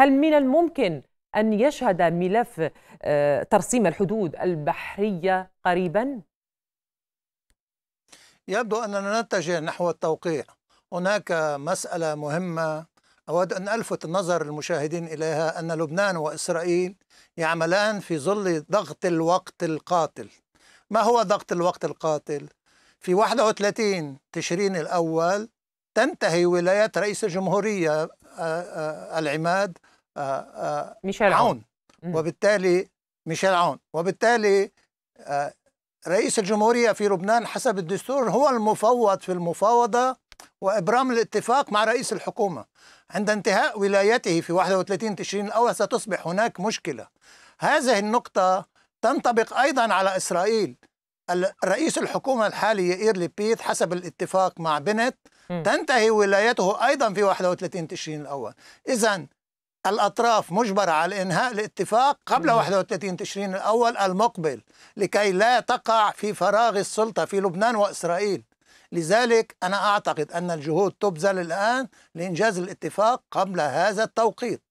هل من الممكن أن يشهد ملف آه، ترسيم الحدود البحرية قريبا؟ يبدو أننا نتجه نحو التوقيع هناك مسألة مهمة أود أن ألفت النظر المشاهدين إليها أن لبنان وإسرائيل يعملان في ظل ضغط الوقت القاتل ما هو ضغط الوقت القاتل؟ في 31 تشرين الأول تنتهي ولاية رئيس الجمهورية العماد ميشيل عون. وبالتالي ميشيل عون. وبالتالي رئيس الجمهورية في لبنان حسب الدستور هو المفوض في المفاوضة وإبرام الاتفاق مع رئيس الحكومة. عند انتهاء ولايته في 31 تشرين الأول ستصبح هناك مشكلة. هذه النقطة تنطبق أيضا على إسرائيل. رئيس الحكومة الحالي يائير لبيد حسب الاتفاق مع بنت تنتهي ولايته أيضا في 31 تشرين الأول. إذا الأطراف مجبرة على إنهاء الاتفاق قبل 31 تشرين الأول المقبل لكي لا تقع في فراغ السلطة في لبنان وإسرائيل. لذلك أنا أعتقد أن الجهود تبذل الآن لإنجاز الاتفاق قبل هذا التوقيت.